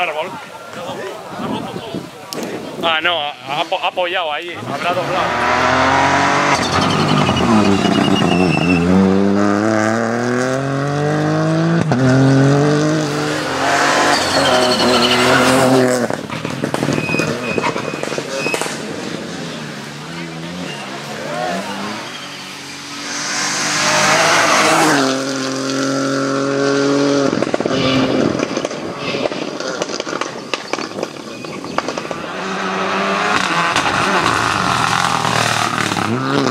Árbol. Ah, no, ha, ha apo- ha apoyado ahí, habrá doblado. Mm-hmm.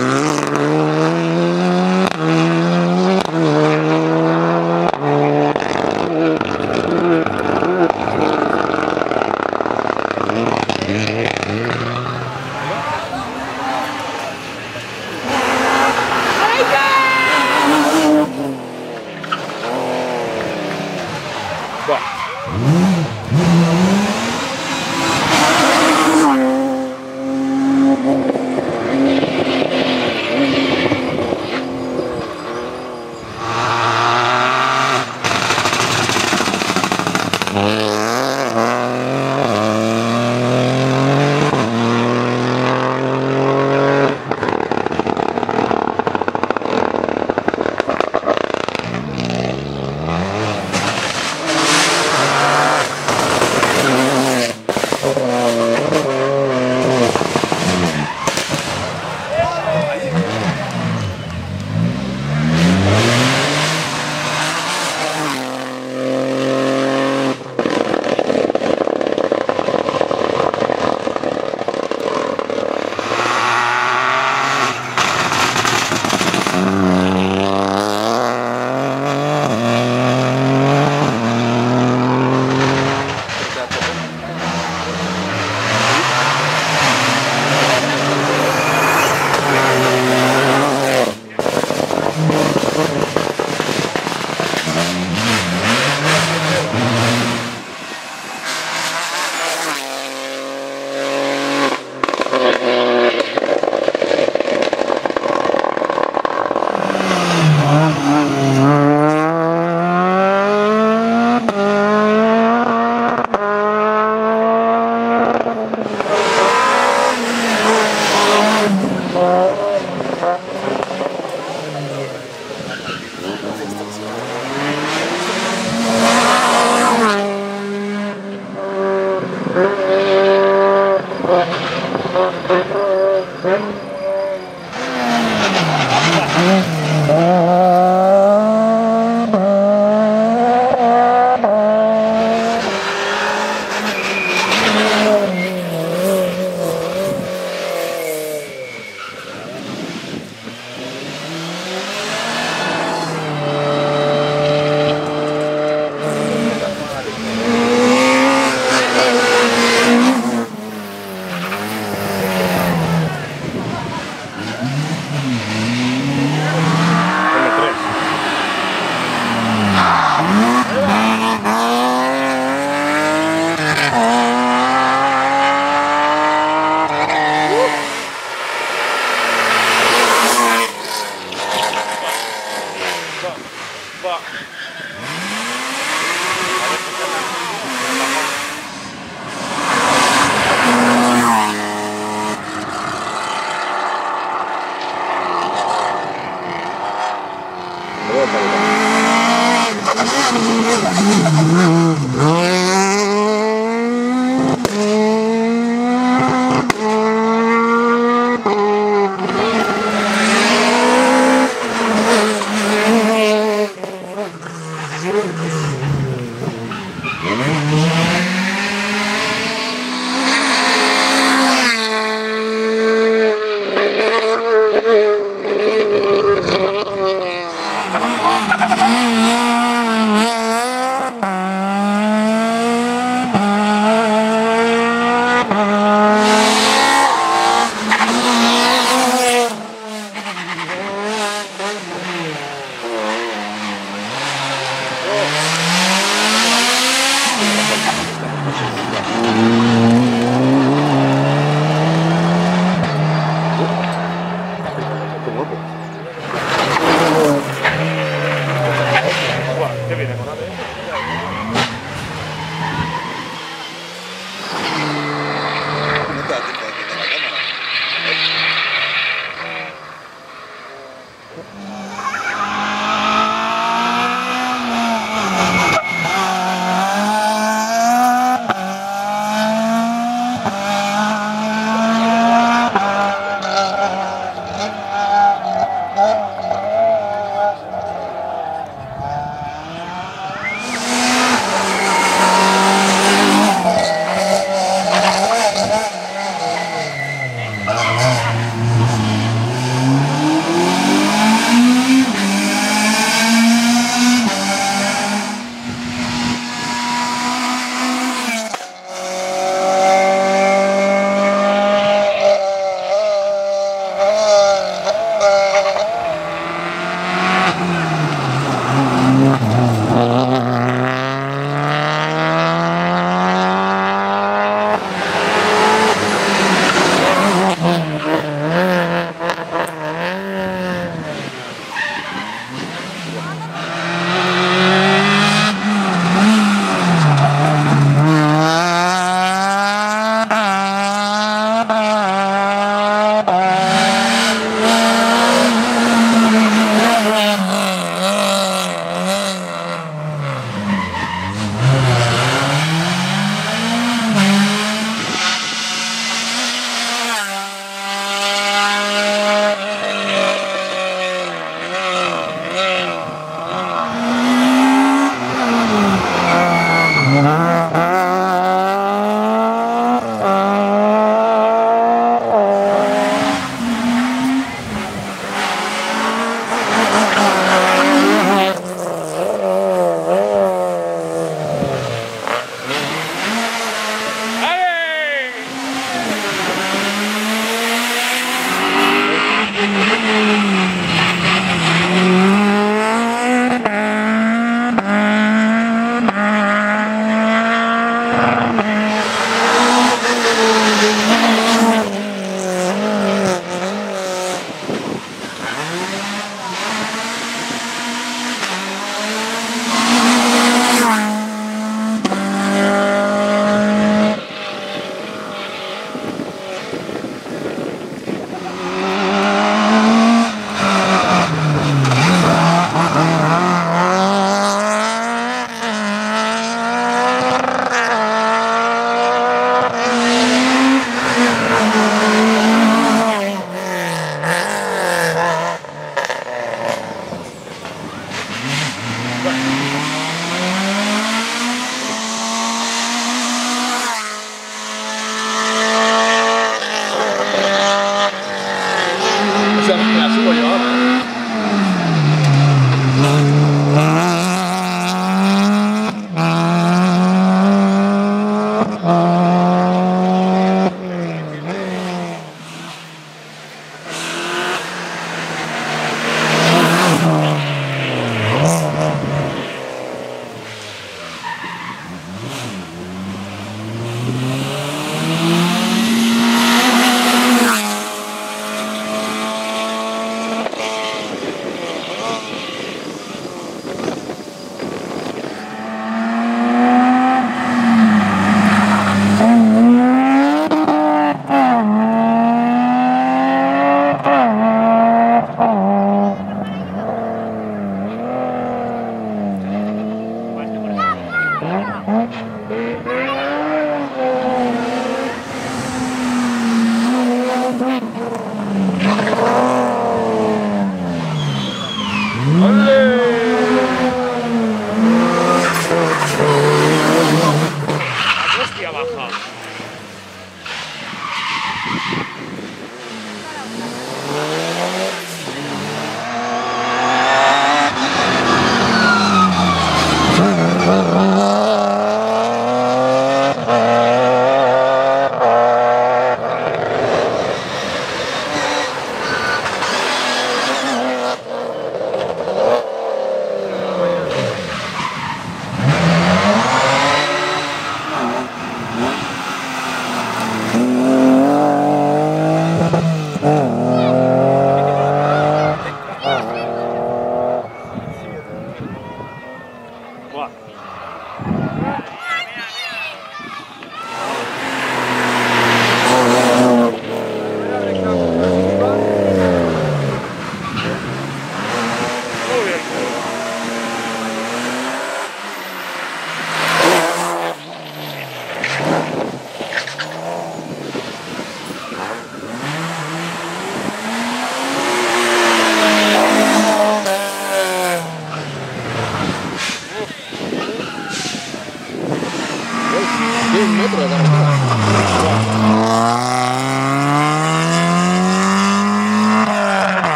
Oh. rock.